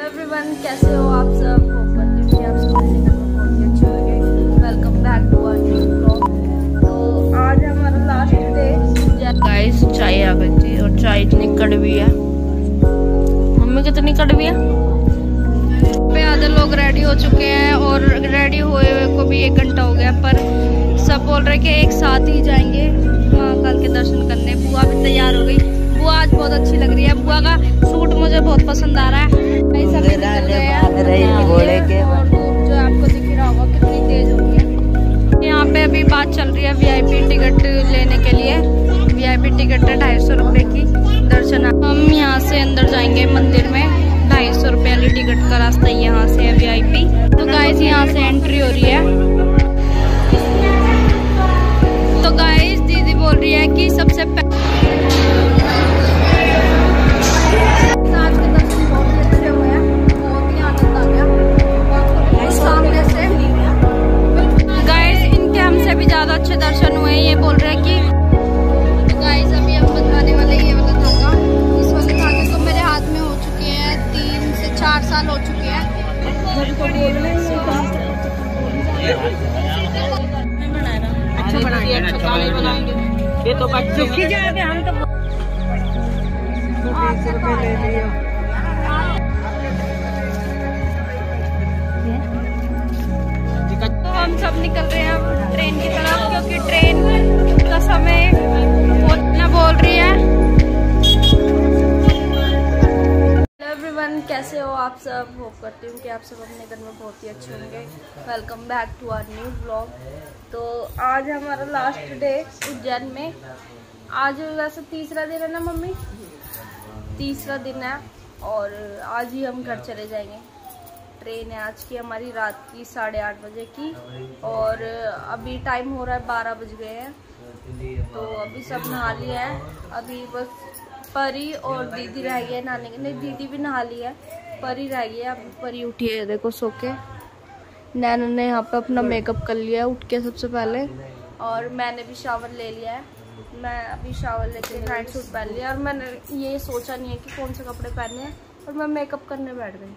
Everyone कैसे हो आप सब? होप करती हूँ कि आप सब मेरे घर में बहुत ही अच्छे होंगे welcome back to new blog तो आज हमारा लास्ट डे गाइस चाय आ गई थी और चाय इतनी कड़वी है। मम्मी कितनी कड़वी है? पे आधे लोग रेडी हो चुके हैं और रेडी हुए हुए को भी एक घंटा हो गया पर सब बोल रहे कि एक साथ ही जाएँगे। महाकाल के दर्शन करने। बुआ भी तैयार हो गई। बुआ आज बहुत अच्छी लग रही है। बुआ का सूट मुझे बहुत पसंद आ रहा है। यहाँ पे अभी बात चल रही है वीआईपी टिकट लेने के लिए। वीआईपी टिकट है ढाई सौ रुपये की दर्शन। हम यहाँ से अंदर जाएँगे मंदिर में। ढाई सौ रुपये वाली टिकट का रास्ता यहाँ से है वीआईपी तो गाइस यहाँ से एंट्री हो रही है। तो गाइस दीदी बोल रही है कि सबसे अब ट्रेन की तरफ़, क्योंकि ट्रेन का समय रही है। कैसे हो आप सब? होप करती हूँ कि आप सब अपने घर में बहुत ही अच्छे होंगे। Welcome back to our new blog तो आज हमारा लास्ट डे उज्जैन में। आज वैसे तीसरा दिन है ना मम्मी? तीसरा दिन है और आज ही हम घर चले जाएँगे। ट्रेन है आज की हमारी रात की साढ़े आठ बजे की। और अभी टाइम हो रहा है बारह बज गए हैं। तो अभी सब नहा लिया है। अभी बस परी और दीदी रह गई है नहाने के नहीं दीदी भी नहा ली है। परी रह गई है। अभी परी उठी है देखो सो के। नैन ने यहाँ पे अपना मेकअप कर लिया है उठ के सबसे पहले। और मैंने भी शावर ले लिया है। मैं अभी शावर लेके नाइट सूट पहन लिया और मैंने ये सोचा नहीं है कि कौन से कपड़े पहने हैं और मैं मेकअप करने बैठ गई।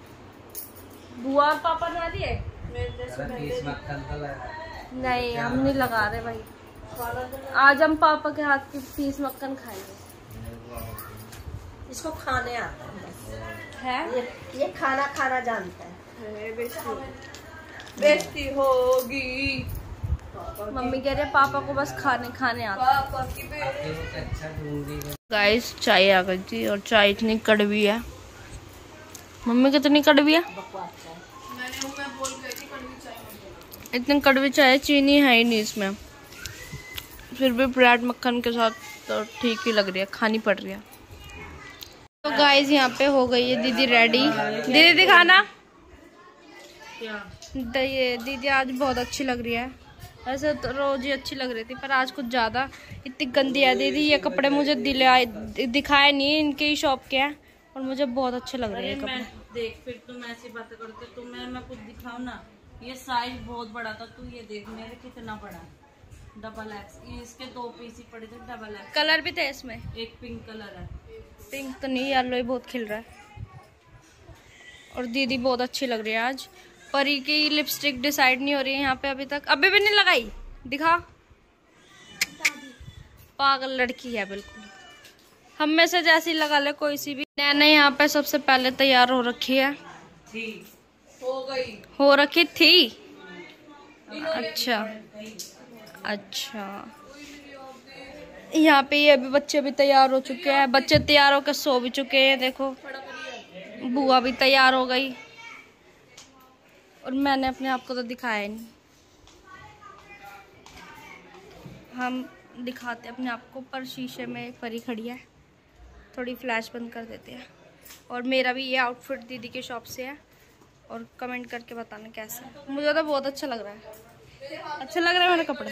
बुआ और पापा नहा दिए नहीं हम नहीं लगा रहे भाई। आज हम पापा के हाथ की पीस मक्खन खाएँगे। इसको खाने आता है है? ये, ये खाना खाना जानता है। बेइज्जती होगी। मम्मी कह रहे पापा को बस खाने खाने आता गाइस चाय आ गई थी और चाय इतनी कड़वी है। मम्मी कितनी कड़वी है? इतनी कड़वी चाय चीनी है ही नहीं इसमें। फिर भी ब्रेड मक्खन के साथ तो ठीक ही लग रही है खानी पड़ रही है। तो गाइस यहाँ पे हो गई है दीदी रेडी दीदी दिखाना। द- ये दीदी आज बहुत अच्छी लग रही है। ऐसे तो रोज ही अच्छी लग रही थी पर आज कुछ ज़्यादा। इतनी गंदी है दीदी ये कपड़े मुझे दिलाए दिखाए नहीं इनके ही शॉप के हैं और मुझे बहुत अच्छे लग रहे हैं कपड़े। देख फिर तुम ऐसी बातें करते तो मैं मैं कुछ दिखाऊँ ना ये साइज़ बहुत बड़ा था तू ये देख मेरे कितना बड़ा डबल एक्स इसके दो पीस ही पड़े थे डबल एक्स कलर भी थे इसमें? एक पिंक कलर है। पिंक तो नहीं येलो ही बहुत खिल रहा है। और दीदी बहुत अच्छी लग रही है आज। परी की लिपस्टिक डिसाइड नहीं हो रही है यहाँ पे अभी तक। अभी भी नहीं लगाई? दिखा। पागल लड़की है बिल्कुल। हम में से जैसी लगा ले कोई सी भी। नैने यहाँ पे सबसे पहले तैयार हो रखी है। थी। हो गई। हो रखी थी? अच्छा। अच्छा। यहाँ पे ये भी बच्चे भी तैयार हो चुके हैं। बच्चे तैयार होकर सो भी चुके हैं देखो। बुआ भी तैयार हो गई। और मैंने अपने आप को तो दिखाया नहीं। हम दिखाते अपने आप को, पर शीशे में परी खड़ी है। थोड़ी फ्लैश बंद कर देते हैं। और मेरा भी ये आउटफिट दीदी के शॉप से है। और कमेंट करके बताना कैसा है। मुझे तो बहुत अच्छा लग रहा है। अच्छा लग रहा है मेरे कपड़े?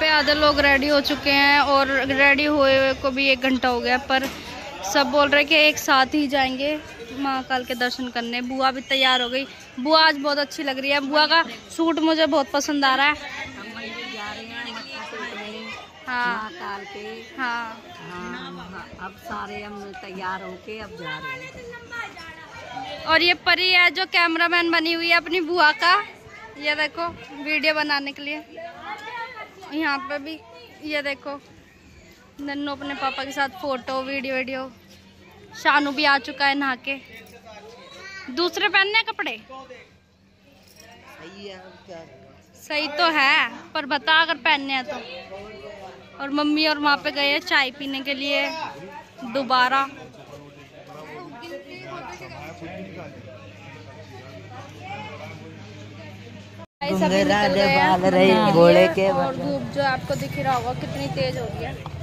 पे आधे लोग रेडी हो चुके हैं और रेडी हुए को भी एक घंटा हो गया, पर सब बोल रहे कि एक साथ ही जाएँगे महाकाल के दर्शन करने। बुआ भी तैयार हो गई। बुआ आज बहुत अच्छी लग रही है। बुआ का सूट मुझे बहुत पसंद आ रहा है। हम मंदिर जा रहे हैं के। हाँ। हाँ अब सारे हम तैयार होके अब जा रहे हैं। और ये परी है जो कैमरामैन बनी हुई है अपनी बुआ का। ये देखो वीडियो बनाने के लिए। यहाँ पे भी ये देखो। नन्नू अपने पापा के साथ फ़ोटो वीडियो वीडियो। शानू भी आ चुका है नहा के। दूसरे पहनने कपड़े? सही है सही तो है पर बता अगर पहनने हैं तो। और मम्मी और वहाँ पे गए हैं चाय पीने के लिए। दोबारा। हैं। घोड़े के और धूप जो आपको दिख रहा होगा कितनी तेज हो रही है।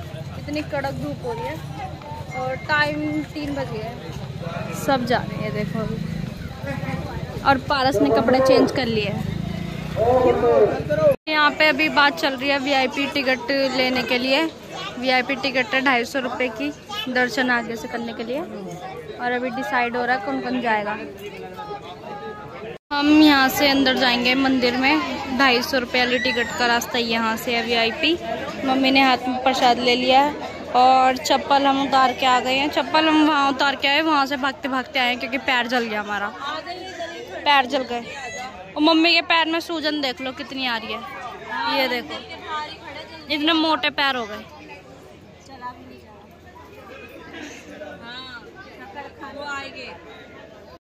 कितनी कड़क धूप हो रही है और टाइम तीन बज गए हैं। सब जा रहे हैं, देखो अभी। और पारस ने कपड़े चेंज कर लिए यहाँ पे अभी बात चल रही है वीआईपी टिकट लेने के लिए। वीआईपी टिकट है ढाई सौ रुपये की दर्शन आगे से करने के लिए। और अभी डिसाइड हो रहा है कौन कौन जाएगा। हम यहाँ से अंदर जाएँगे मंदिर में। ढाई सौ रुपये वाली टिकट का रास्ता यहाँ से है वीआईपी मम्मी ने हाथ में प्रसाद ले लिया है और चप्पल हम उतार के आ गए हैं। चप्पल हम वहाँ उतार के आए, वहाँ से भागते भागते आए क्योंकि पैर जल गया हमारा। पैर जल गए। और मम्मी के पैर में सूजन देख लो कितनी आ रही है। ये देखो, इतने मोटे पैर हो गए।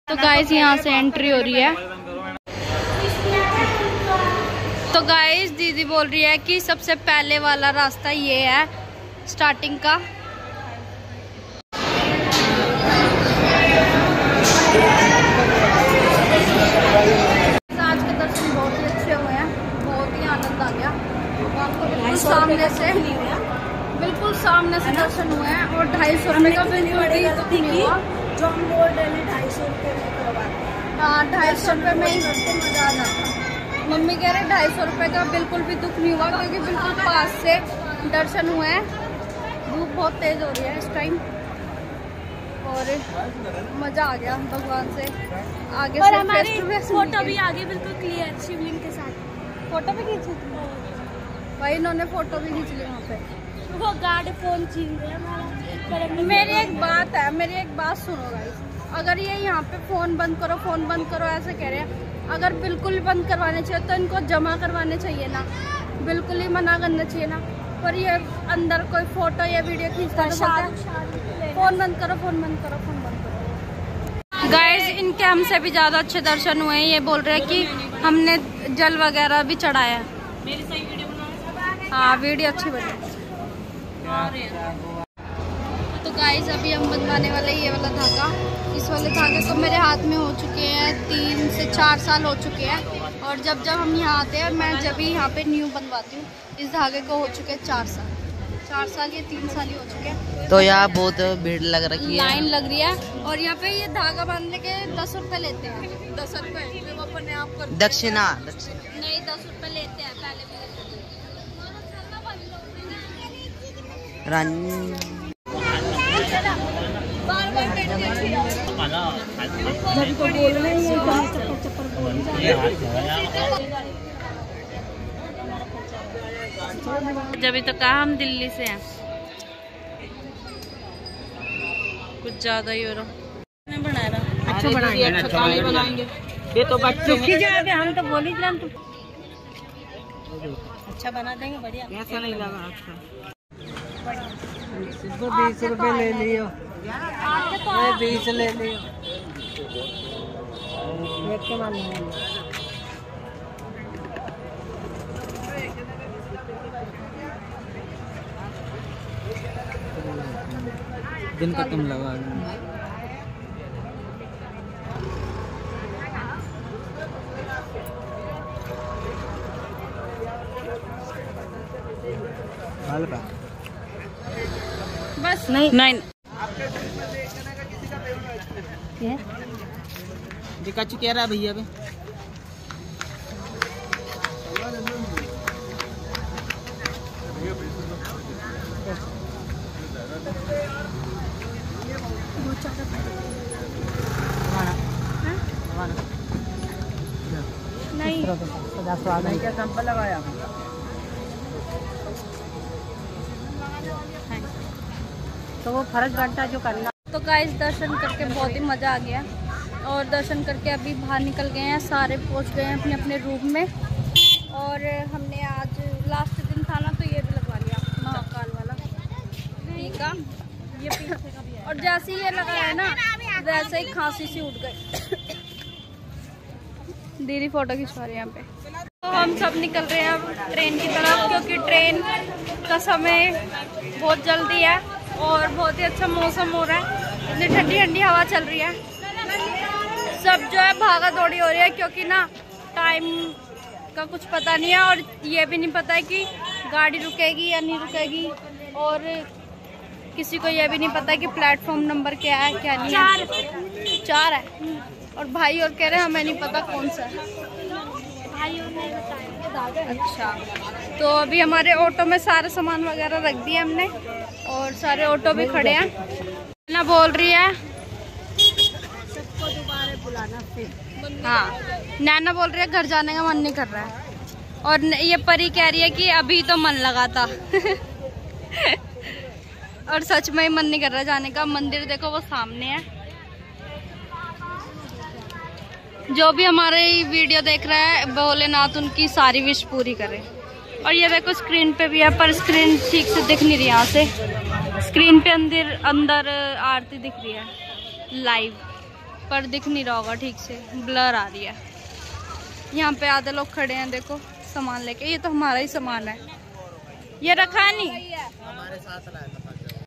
तो गाइस यहाँ से एंट्री हो रही है। तो गाइस दीदी बोल रही है कि सबसे पहले वाला रास्ता ये है स्टार्टिंग का। आज के दर्शन बहुत ही अच्छे हुए हैं बहुत ही आनंद आ गया आपको बिल्कुल सामने से बिल्कुल सामने से दर्शन हुए हैं और ढाई सौ रुपये का बिल्कुल हुआ। जो हम बोल रहे हैं ढाई सौ रुपये में करवाते हाँ। ढाई सौ रुपये में ही मज़ा आ जाता मम्मी कह रहे ढाई सौ रुपये का बिल्कुल भी दुख नहीं हुआ क्योंकि बिल्कुल पास से दर्शन हुए हैं। धूप बहुत तेज हो रही है इस टाइम और मज़ा आ गया भगवान से। आगे और हमारी फ़ोटो भी आगे बिल्कुल क्लियर शिवलिंग के साथ। फ़ोटो भी खींची थी भाई इन्होंने फ़ोटो भी खींच ली वहाँ पे। वो गार्ड फ़ोन छीन गया मेरी एक बात है मेरी एक बात सुनो गाइस अगर ये यहाँ पे फ़ोन बंद करो फ़ोन बंद करो ऐसे कह रहे हैं अगर बिल्कुल बंद करवाने चाहिए तो इनको जमा करवाने चाहिए ना। बिल्कुल ही मना करना चाहिए ना। पर ये अंदर कोई फ़ोटो या वीडियो खींचता तो है, फ़ोन बंद करो फ़ोन बंद करो फ़ोन बंद करो। गाइस इनके हमसे भी ज़्यादा अच्छे दर्शन हुए हैं ये बोल रहे हैं कि हमने जल वगैरह भी चढ़ाया हाँ वीडियो अच्छी बनी। तो गाइस अभी हम बनवाने वाले ये वाला धागा। इस वाले धागे को मेरे हाथ में हो चुके हैं तीन से चार साल हो चुके हैं। और जब जब हम यहाँ आते हैं मैं जब भी यहाँ पे न्यू बनवाती हूँ इस धागे को हो चुके हैं चार साल। चार साल या तीन साल ही हो चुके हैं। तो यहाँ बहुत भीड़ लग रही है। लाइन लग रही है। और यहाँ पे ये धागा बांधने के दस रुपए लेते हैं। दस रुपए अपने आप कर दक्षिणा दक्षिणा। नहीं दस रुपए लेते हैं पहले भी लेते थे। रन जब तो कहा हम दिल्ली से हैं? कुछ ज़्यादा ही हो रहा। अच्छा बनाएँगे। अच्छा बनाएँगे। ये तो बच्चे हम तो बोल ही रहे तुम अच्छा बना देंगे बढ़िया। कैसा नहीं लगा अच्छा इसको बीस रुपए ले लियो। बीस ले लियो। दिन खत्म लगा नहीं नहीं रहा है भैया पे नहीं क्या संपल लगाया? तो वो फ़र्ज़ बनता जो करना। तो गाइस दर्शन करके बहुत ही मज़ा आ गया। और दर्शन करके अभी बाहर निकल गए हैं सारे पहुँच गए हैं अपने अपने रूम में। और हमने आज लास्ट दिन था ना तो ये भी लगवा लिया महाकाल वाला। टीका ये पीछे का भी है। और जैसे ही ये लगाया ना वैसे ही खांसी सी उठ गई। दीदी फ़ोटो खिंचवा रही है यहाँ पे। तो हम सब निकल रहे हैं अब ट्रेन की तरफ़ क्योंकि ट्रेन का समय बहुत जल्दी है। और बहुत ही अच्छा मौसम हो रहा है। इतनी ठंडी ठंडी हवा चल रही है। सब जो है भागा दौड़ी हो रही है क्योंकि ना टाइम का कुछ पता नहीं है और ये भी नहीं पता है कि गाड़ी रुकेगी या नहीं रुकेगी और किसी को ये भी नहीं पता कि प्लेटफॉर्म नंबर क्या है क्या नहीं चार है। चार। है। और भाई और कह रहे हैं हमें नहीं पता कौन सा है। भाई और अच्छा। तो अभी हमारे ऑटो में सारे सामान वगैरह रख दिए हमने। और सारे ऑटो भी खड़े हैं। ना बोल रही है। सबको दोबारा बुलाना फिर हाँ। नैना बोल रही है, घर जाने का मन नहीं कर रहा है। और ये परी कह रही है कि अभी तो मन लगा था। और सच में ही मन नहीं कर रहा जाने का। मंदिर देखो, वो सामने है। जो भी हमारे वीडियो देख रहा है, भोलेनाथ उनकी सारी विश पूरी करे। और ये देखो स्क्रीन पे भी है, पर स्क्रीन ठीक से दिख नहीं रही यहाँ से। स्क्रीन पे अंदर अंदर आरती दिख रही है लाइव पर दिख नहीं रहा होगा ठीक से ब्लर आ रही है। यहाँ पे आधे लोग खड़े हैं, देखो, सामान लेके। ये तो हमारा ही सामान है। ये रखा है नहीं?